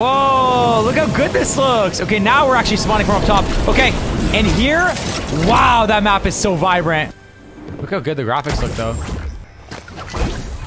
Whoa, look how good this looks. Okay, now we're actually spawning from up top. Okay, and here, wow, that map is so vibrant. Look how good the graphics look, though.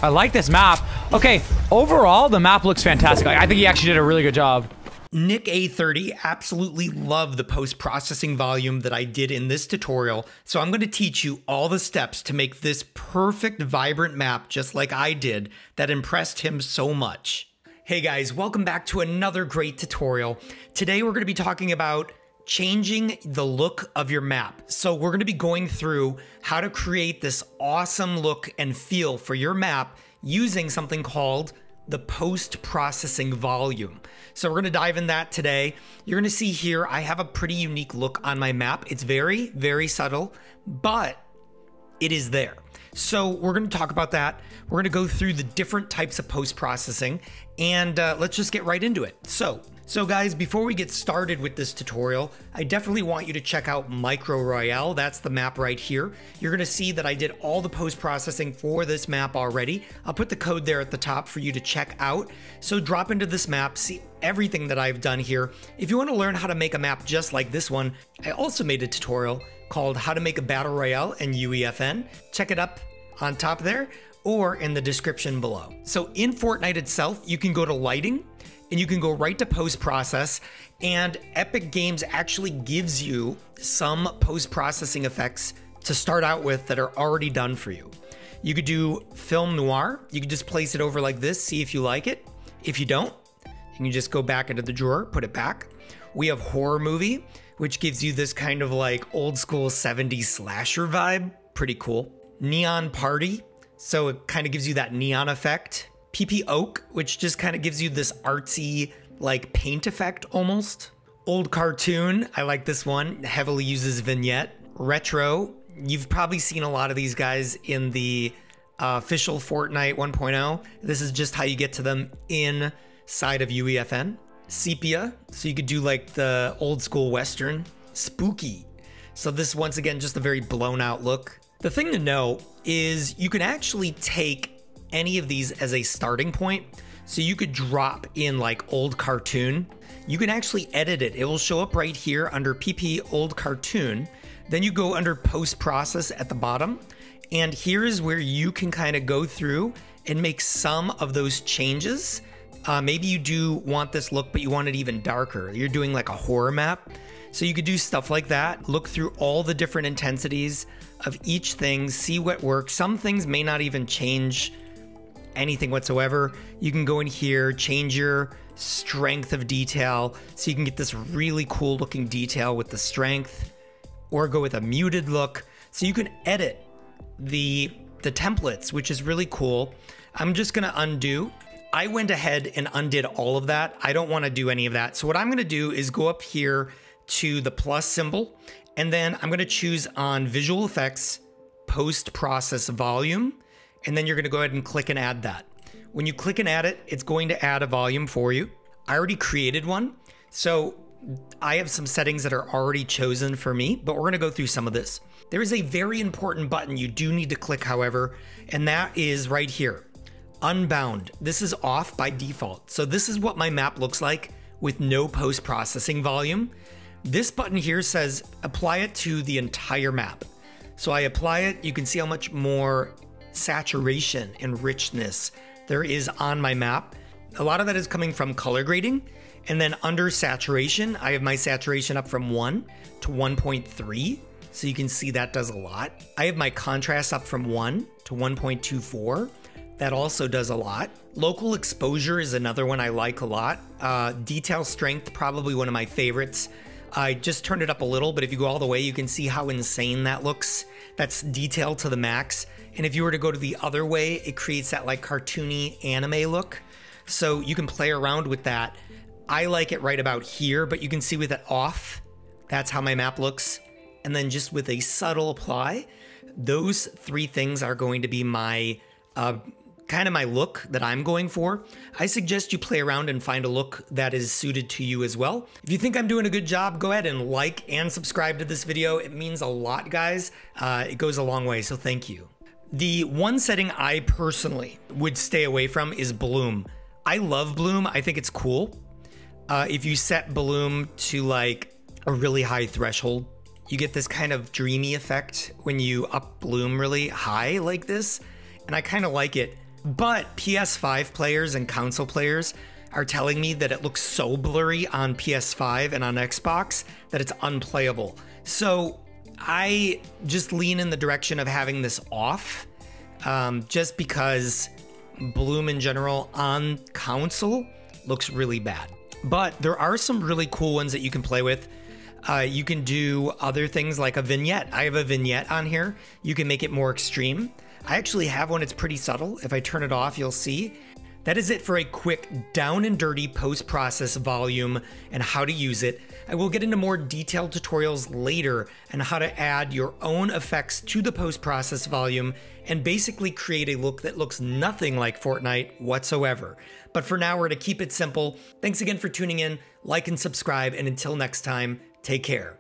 I like this map. Okay, overall, the map looks fantastic. I think he actually did a really good job. NickEh30 absolutely loved the post-processing volume that I did in this tutorial, so I'm going to teach you all the steps to make this perfect vibrant map just like I did that impressed him so much. Hey guys, welcome back to another great tutorial. Today we're going to be talking about changing the look of your map. So we're going to be going through how to create this awesome look and feel for your map using something called the post-processing volume. So we're gonna dive in that today. You're gonna see here, I have a pretty unique look on my map. It's very, very subtle, but it is there. So we're going to talk about that. We're going to go through the different types of post-processing and uh, let's just get right into it. So, so guys, before we get started with this tutorial, I definitely want you to check out Micro Royale. That's the map right here. You're gonna see that I did all the post-processing for this map already. I'll put the code there at the top for you to check out. So drop into this map, see everything that I've done here. If you wanna learn how to make a map just like this one, I also made a tutorial called How to Make a Battle Royale in UEFN. Check it up on top there or in the description below. So in Fortnite itself, you can go to lighting and you can go right to post process and Epic Games actually gives you some post processing effects to start out with that are already done for you. You could do film noir. You could just place it over like this, see if you like it. If you don't, you can just go back into the drawer, put it back. We have horror movie which gives you this kind of like old school 70s slasher vibe. Pretty cool. Neon Party, so it kind of gives you that neon effect. PP Oak, which just kind of gives you this artsy, like paint effect almost. Old Cartoon, I like this one, heavily uses vignette. Retro, you've probably seen a lot of these guys in the uh, official Fortnite 1.0. This is just how you get to them inside of UEFN sepia, so you could do like the old school Western. Spooky. So this once again, just a very blown out look. The thing to know is you can actually take any of these as a starting point. So you could drop in like old cartoon. You can actually edit it. It will show up right here under PP old cartoon. Then you go under post process at the bottom. And here is where you can kind of go through and make some of those changes uh, maybe you do want this look, but you want it even darker. You're doing like a horror map. So you could do stuff like that. Look through all the different intensities of each thing, see what works. Some things may not even change anything whatsoever. You can go in here, change your strength of detail so you can get this really cool looking detail with the strength or go with a muted look. So you can edit the the templates, which is really cool. I'm just gonna undo I went ahead and undid all of that. I don't want to do any of that. So what I'm going to do is go up here to the plus symbol, and then I'm going to choose on visual effects, post process volume, and then you're going to go ahead and click and add that. When you click and add it, it's going to add a volume for you. I already created one. So I have some settings that are already chosen for me, but we're going to go through some of this. There is a very important button you do need to click, however, and that is right here unbound. This is off by default. So this is what my map looks like with no post-processing volume. This button here says apply it to the entire map. So I apply it, you can see how much more saturation and richness there is on my map. A lot of that is coming from color grading. And then under saturation, I have my saturation up from 1 to 1.3. So you can see that does a lot. I have my contrast up from 1 to 1.24. That also does a lot. Local exposure is another one I like a lot. Uh, detail strength, probably one of my favorites. I just turned it up a little, but if you go all the way, you can see how insane that looks. That's detail to the max. And if you were to go to the other way, it creates that like cartoony anime look. So you can play around with that. I like it right about here, but you can see with it off, that's how my map looks. And then just with a subtle apply, those three things are going to be my uh, kind of my look that I'm going for, I suggest you play around and find a look that is suited to you as well. If you think I'm doing a good job, go ahead and like and subscribe to this video. It means a lot, guys. Uh, it goes a long way, so thank you. The one setting I personally would stay away from is Bloom. I love Bloom. I think it's cool. uh, if you set bloom to like a really high threshold, you get this kind of dreamy effect when you up bloom really high like this. And I kind of like it. But PS5 players and console players are telling me that it looks so blurry on PS5 and on Xbox that it's unplayable. So I just lean in the direction of having this off um, just because Bloom in general on console looks really bad. But there are some really cool ones that you can play with. Uh, you can do other things like a vignette. I have a vignette on here. You can make it more extreme. I actually have one, it's pretty subtle. If I turn it off, you'll see. That is it for a quick down and dirty post-process volume and how to use it. I will get into more detailed tutorials later on how to add your own effects to the post-process volume and basically create a look that looks nothing like Fortnite whatsoever. But for now, we're to keep it simple. Thanks again for tuning in, like and subscribe, and until next time, take care.